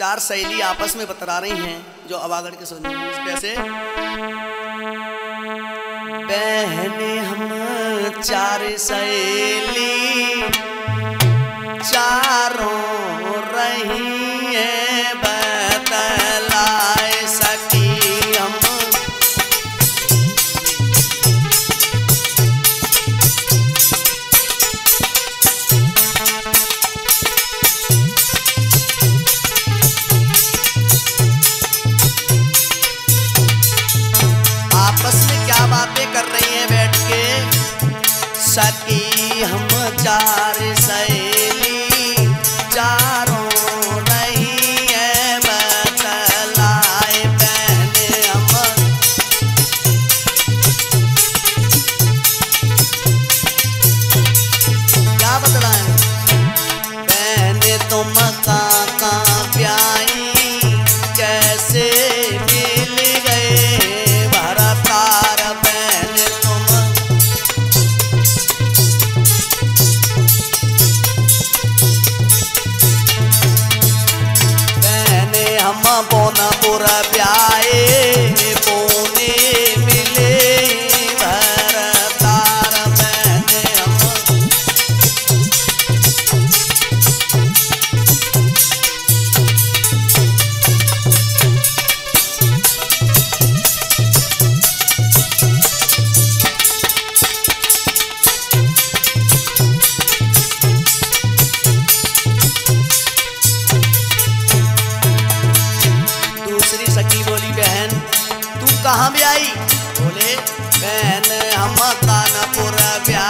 चार शैली आपस में बतरा रही हैं जो अवागढ़ के सुन कैसे? बहने हम चार सहेली। सकी हम चार सही प्यार कहाँ भी आई? बोले बहन हम कानपुर ब्याह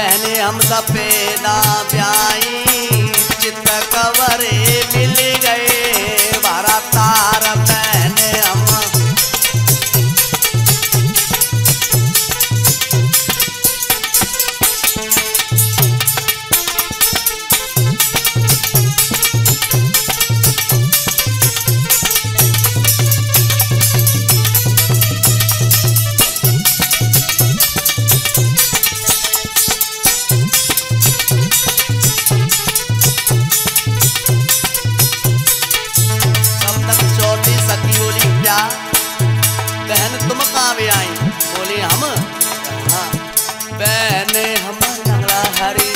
बहने हम सपेदा ब्याई चित कवरे मिल गए। Haré